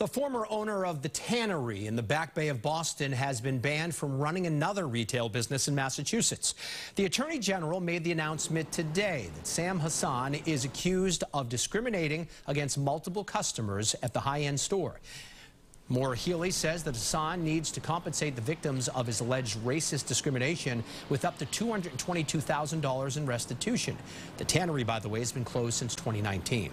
The former owner of the Tannery in the Back Bay of Boston has been banned from running another retail business in Massachusetts. The Attorney General made the announcement today that Sam Hassan is accused of discriminating against multiple customers at the high-end store. Maura Healey says that Hassan needs to compensate the victims of his alleged racist discrimination with up to $222,000 in restitution. The tannery, by the way, has been closed since 2019.